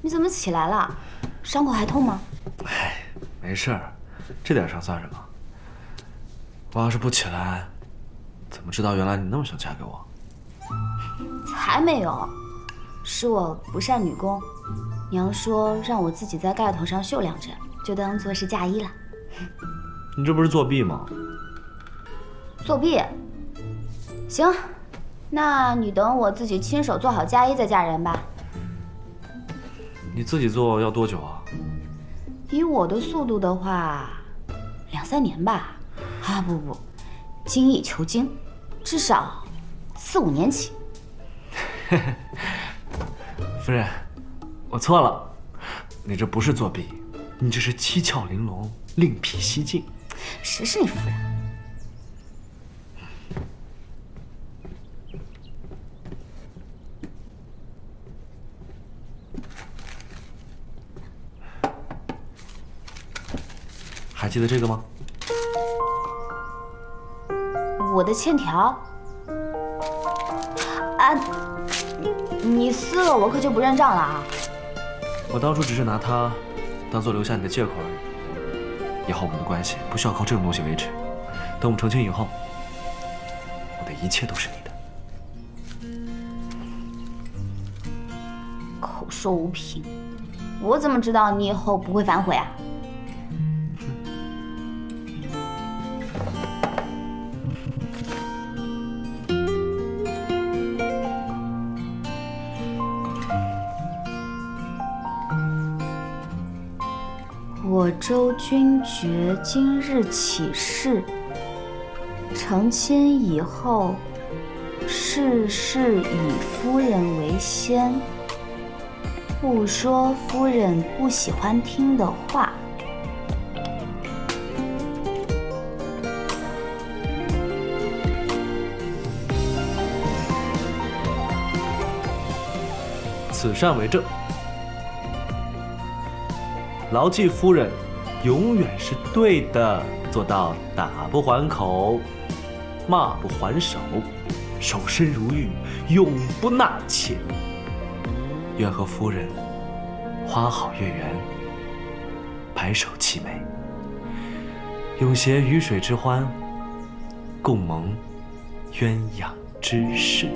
你怎么起来了？伤口还痛吗？哎，没事儿，这点伤算什么？我要是不起来，怎么知道原来你那么想嫁给我？才没有，是我不善女工，娘说让我自己在盖头上绣两针，就当做是嫁衣了。你这不是作弊吗？作弊？行，那你等我自己亲手做好嫁衣再嫁人吧。你自己做要多久啊？以我的速度的话，两三年吧。啊不不，精益求精，至少四五年起。夫人，我错了，你这不是作弊，你这是七窍玲珑，另辟蹊径。谁是你夫人？还记得这个吗？我的欠条。啊，你撕了我可就不认账了啊！我当初只是拿它当做留下你的借口而已。以后我们的关系不需要靠这种东西维持。等我们成亲以后，我的一切都是你的。口说无凭，我怎么知道你以后不会反悔啊？我周君爵今日起誓，成亲以后，事事以夫人为先，不说夫人不喜欢听的话。此善为证。牢记夫人永远是对的，做到打不还口，骂不还手，守身如玉，永不纳妾。愿和夫人花好月圆，白首齐眉，永携鱼水之欢，共蒙鸳鸯之事。